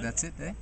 That's it, eh?